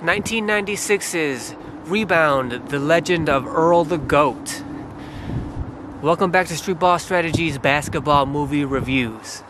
1996's Rebound, The Legend of Earl the Goat. Welcome back to Streetball Strategies Basketball Movie Reviews.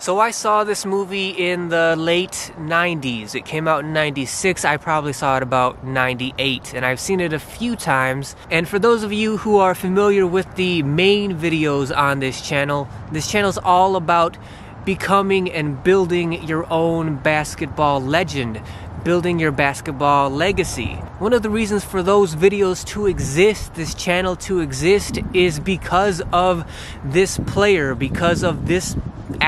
So I saw this movie in the late 90s. It came out in 96. I probably saw it about 98 and I've seen it a few times. And for those of you who are familiar with the main videos on this channel, this channel is all about becoming and building your own basketball legend, building your basketball legacy. One of the reasons for those videos to exist, this channel to exist, is because of this player, because of this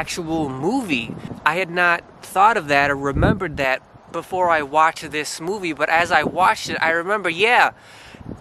actual movie. I had not thought of that or remembered that before I watched this movie, but as I watched it, I remember, yeah,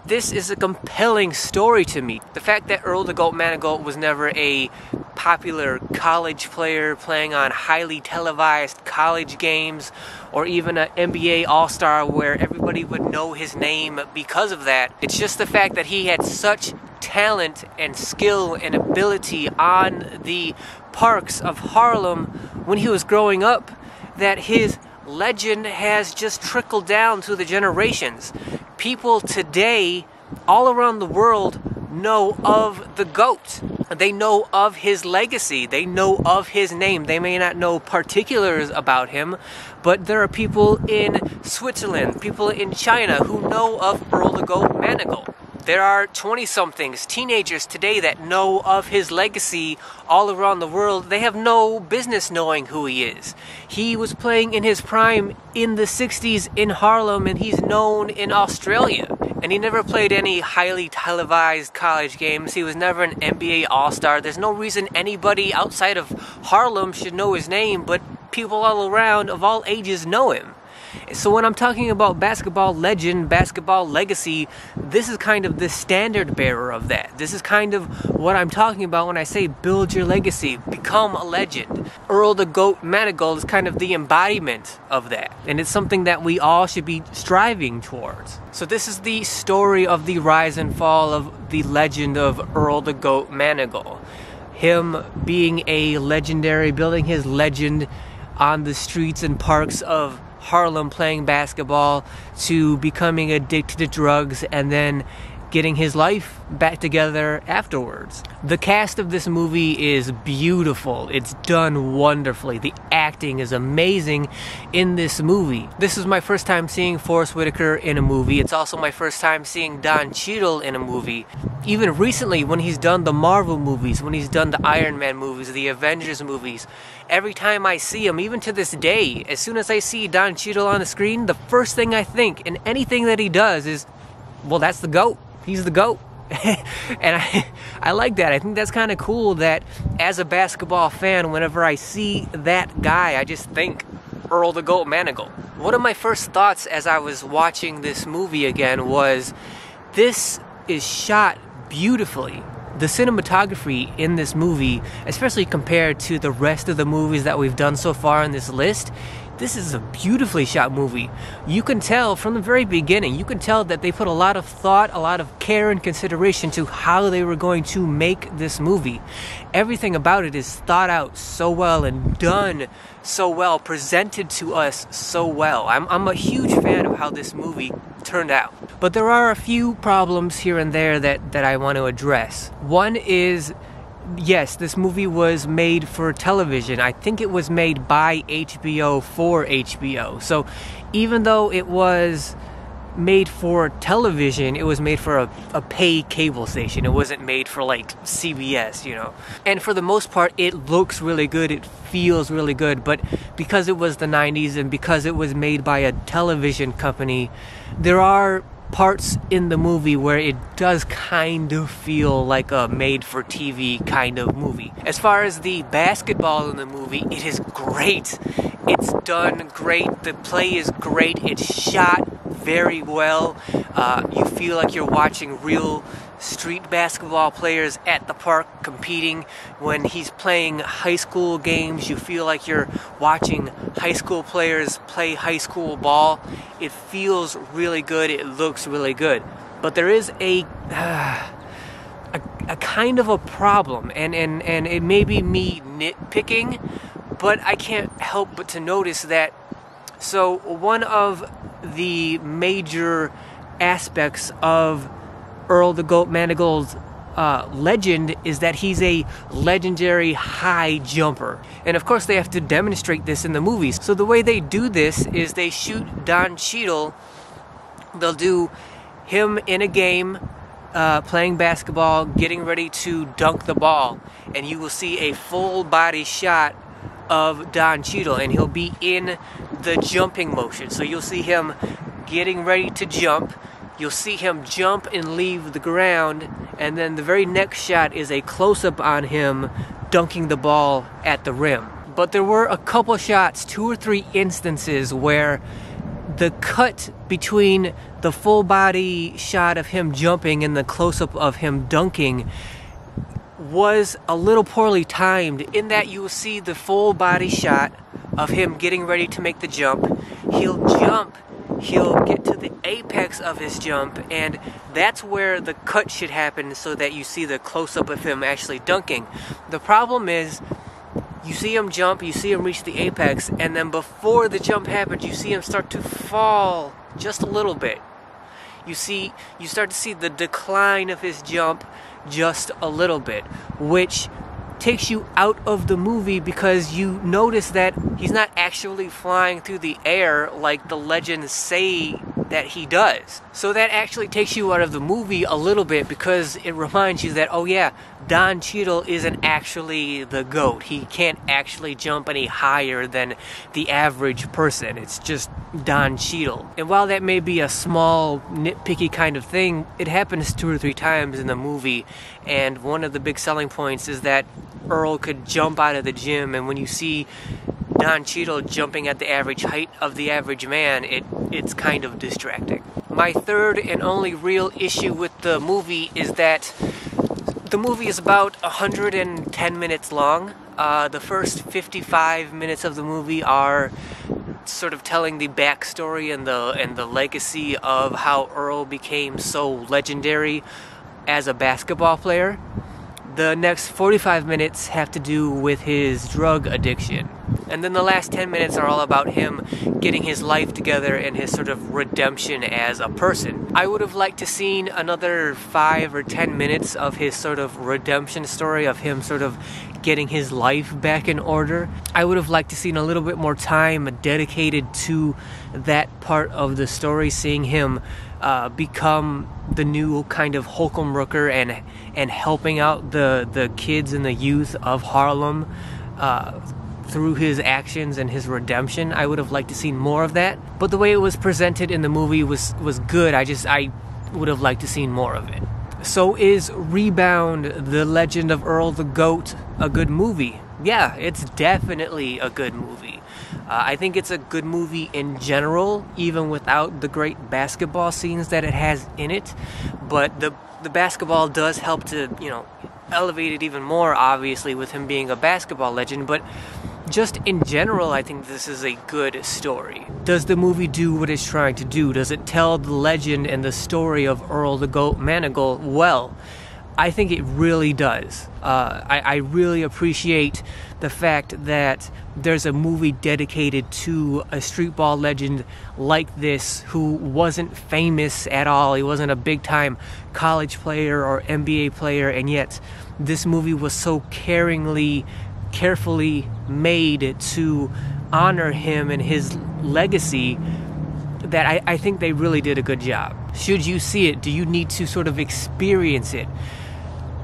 this is a compelling story to me. The fact that Earl the Goat Manigault was never a popular college player playing on highly televised college games or even an NBA All Star where everybody would know his name because of that. It's just the fact that he had such talent and skill and ability on the parks of Harlem when he was growing up that his legend has just trickled down through the generations. People today, all around the world, know of the GOAT. They know of his legacy. They know of his name. They may not know particulars about him, but there are people in Switzerland, people in China who know of Earl the Goat Manigault. There are 20 somethings, teenagers today that know of his legacy all around the world. They have no business knowing who he is. He was playing in his prime in the 60s in Harlem and he's known in Australia. And he never played any highly televised college games. He was never an NBA All Star. There's no reason anybody outside of Harlem should know his name, but people all around of all ages know him. So when I'm talking about basketball legend, basketball legacy, this is kind of the standard bearer of that. This is kind of what I'm talking about when I say build your legacy, become a legend. Earl the Goat Manigault is kind of the embodiment of that. And it's something that we all should be striving towards. So this is the story of the rise and fall of the legend of Earl the Goat Manigault. Him being a legendary, building his legend on the streets and parks of Harlem playing basketball to becoming addicted to drugs and then getting his life back together afterwards. The cast of this movie is beautiful. It's done wonderfully. The acting is amazing in this movie. This is my first time seeing Forest Whitaker in a movie. It's also my first time seeing Don Cheadle in a movie. Even recently, when he's done the Marvel movies, when he's done the Iron Man movies, the Avengers movies, every time I see him, even to this day, as soon as I see Don Cheadle on the screen, the first thing I think in anything that he does is, well, that's the GOAT. He's the GOAT. and I, I like that. I think that's kind of cool that as a basketball fan, whenever I see that guy, I just think Earl the Goat Manigault. One of my first thoughts as I was watching this movie again was this is shot beautifully. The cinematography in this movie, especially compared to the rest of the movies that we've done so far on this list, this is a beautifully shot movie. You can tell from the very beginning, you can tell that they put a lot of thought, a lot of care and consideration to how they were going to make this movie. Everything about it is thought out so well and done so well, presented to us so well. I'm, I'm a huge fan of how this movie turned out. But there are a few problems here and there that, that I want to address. One is yes, this movie was made for television. I think it was made by HBO for HBO. So even though it was made for television, it was made for a, a pay cable station. It wasn't made for like CBS, you know. And for the most part, it looks really good. It feels really good. But because it was the 90s and because it was made by a television company, there are parts in the movie where it does kind of feel like a made for TV kind of movie. As far as the basketball in the movie, it is great. It's done great. The play is great. It's shot very well. Uh, you feel like you're watching real street basketball players at the park competing. When he's playing high school games, you feel like you're watching high school players play high school ball. It feels really good, it looks really good. But there is a. Uh, a, a kind of a problem, and, and, and it may be me nitpicking, but I can't help but to notice that. So, one of the major aspects of Earl the Goat Manigault's uh, legend is that he's a legendary high jumper. And of course, they have to demonstrate this in the movies. So the way they do this is they shoot Don Cheadle. They'll do him in a game uh, playing basketball, getting ready to dunk the ball, and you will see a full body shot of Don Cheadle, and he'll be in the jumping motion. So you'll see him getting ready to jump you'll see him jump and leave the ground, and then the very next shot is a close up on him dunking the ball at the rim. But there were a couple shots, two or three instances where the cut between the full body shot of him jumping and the close up of him dunking was a little poorly timed in that you will see the full body shot of him getting ready to make the jump. He'll jump he'll get to the apex of his jump, and that's where the cut should happen so that you see the close up of him actually dunking. The problem is, you see him jump, you see him reach the apex, and then before the jump happens, you see him start to fall just a little bit. You see, you start to see the decline of his jump just a little bit, which takes you out of the movie because you notice that he's not actually flying through the air like the legends say that he does. So that actually takes you out of the movie a little bit because it reminds you that, oh yeah, Don Cheadle isn't actually the GOAT. He can't actually jump any higher than the average person. It's just Don Cheadle. And while that may be a small, nitpicky kind of thing, it happens two or three times in the movie. And one of the big selling points is that Earl could jump out of the gym, and when you see Don Cheadle jumping at the average height of the average man, it, it's kind of distracting. My third and only real issue with the movie is that the movie is about 110 minutes long. Uh, the first 55 minutes of the movie are sort of telling the backstory and the and the legacy of how Earl became so legendary as a basketball player. The next 45 minutes have to do with his drug addiction. And then the last 10 minutes are all about him getting his life together and his sort of redemption as a person. I would have liked to seen another 5 or 10 minutes of his sort of redemption story of him sort of getting his life back in order. I would have liked to seen a little bit more time dedicated to that part of the story, seeing him uh, become the new kind of Holcomb Rucker and and helping out the the kids and the youth of Harlem uh, through his actions and his redemption. I would have liked to see more of that, but the way it was presented in the movie was was good. I just I would have liked to see more of it. So is Rebound: The Legend of Earl the Goat a good movie? Yeah, it's definitely a good movie. Uh, I think it's a good movie in general, even without the great basketball scenes that it has in it. But the the basketball does help to you know elevate it even more, obviously, with him being a basketball legend. But just in general, I think this is a good story. Does the movie do what it's trying to do? Does it tell the legend and the story of Earl the Goat Manigault well? I think it really does. Uh, I, I, really appreciate the fact that there's a movie dedicated to a streetball legend like this who wasn't famous at all. He wasn't a big time college player or NBA player, and yet this movie was so caringly, carefully made to honor him and his legacy that I, I think they really did a good job. Should you see it, do you need to sort of experience it?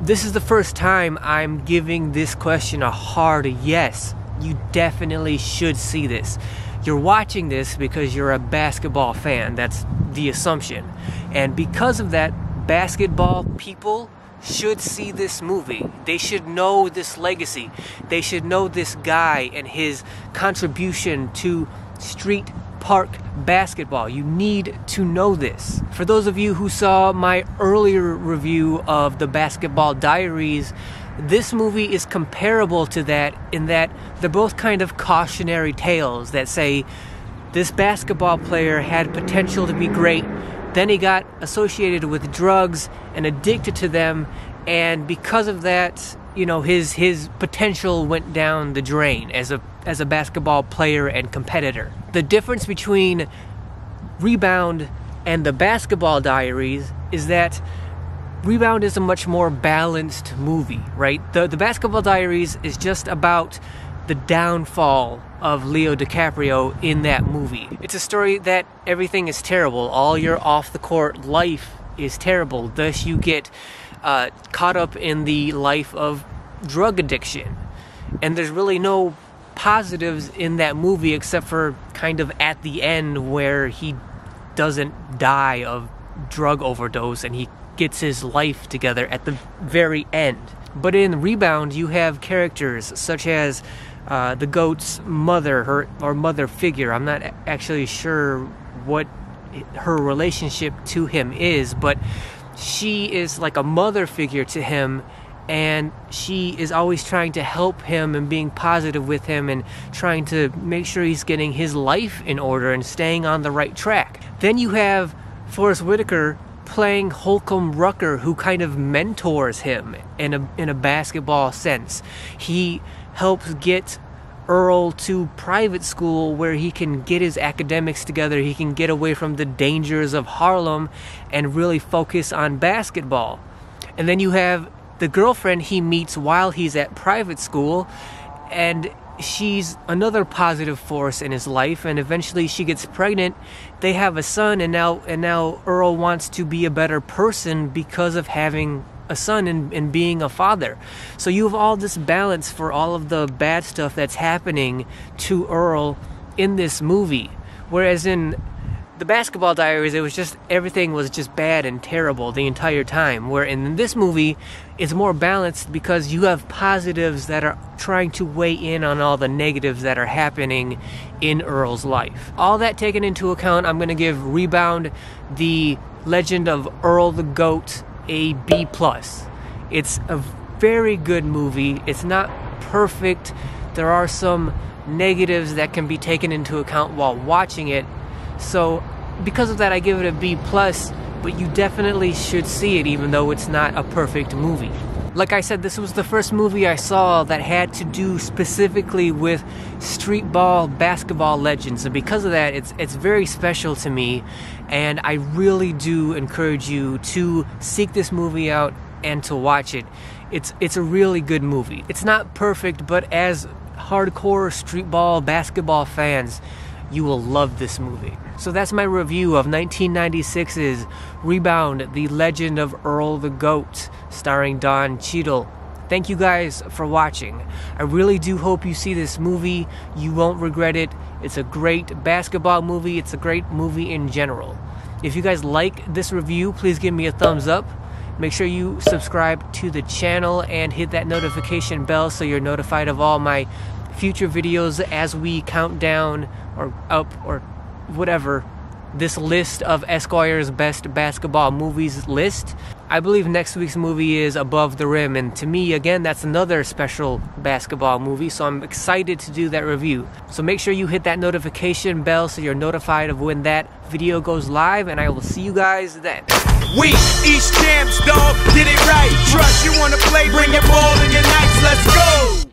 This is the first time I'm giving this question a hard yes. You definitely should see this. You're watching this because you're a basketball fan. That's the assumption. And because of that, basketball people should see this movie. They should know this legacy. They should know this guy and his contribution to street park basketball. You need to know this. For those of you who saw my earlier review of the Basketball Diaries, this movie is comparable to that in that they're both kind of cautionary tales that say this basketball player had potential to be great. Then he got associated with drugs and addicted to them, and because of that, you know, his his potential went down the drain as a as a basketball player and competitor. The difference between Rebound and the Basketball Diaries is that Rebound is a much more balanced movie, right? The the Basketball Diaries is just about the downfall of Leo DiCaprio in that movie. It's a story that everything is terrible. All your off the court life is terrible. Thus, you get uh, caught up in the life of drug addiction. And there's really no positives in that movie except for kind of at the end where he doesn't die of drug overdose and he gets his life together at the very end. But in Rebound, you have characters such as uh, the goat's mother, her or mother figure. I'm not actually sure what her relationship to him is, but she is like a mother figure to him and she is always trying to help him and being positive with him and trying to make sure he's getting his life in order and staying on the right track. Then you have Forest Whitaker playing Holcomb Rucker, who kind of mentors him in a in a basketball sense. He helps get Earl to private school where he can get his academics together, he can get away from the dangers of Harlem and really focus on basketball. And then you have the girlfriend he meets while he's at private school, and she's another positive force in his life and eventually she gets pregnant they have a son and now and now earl wants to be a better person because of having a son and, and being a father. So you have all this balance for all of the bad stuff that's happening to Earl in this movie. Whereas in the basketball diaries it was just everything was just bad and terrible the entire time where in this movie it's more balanced because you have positives that are trying to weigh in on all the negatives that are happening in Earl's life all that taken into account I'm going to give Rebound the legend of Earl the Goat a B plus. It's a very good movie. It's not perfect. There are some negatives that can be taken into account while watching it. So because of that I give it a B plus, but you definitely should see it even though it's not a perfect movie. Like I said, this was the first movie I saw that had to do specifically with street ball basketball legends. And because of that, it's it's very special to me. And I really do encourage you to seek this movie out and to watch it. It's it's a really good movie. It's not perfect, but as hardcore street ball basketball fans, you will love this movie. So that's my review of 1996's Rebound, The Legend of Earl the Goat, starring Don Cheadle. Thank you guys for watching. I really do hope you see this movie. You won't regret it. It's a great basketball movie. It's a great movie in general. If you guys like this review, please give me a thumbs up. Make sure you subscribe to the channel and hit that notification bell so you're notified of all my future videos as we count down or up or whatever this list of Esquire's best basketball movies list. I believe next week's movie is Above the Rim, and to me, again, that's another special basketball movie, so I'm excited to do that review. So make sure you hit that notification bell so you're notified of when that video goes live, and I will see you guys then. We East Champs, dog, did it right. Trust you wanna play, bring your ball in your nights, let's go.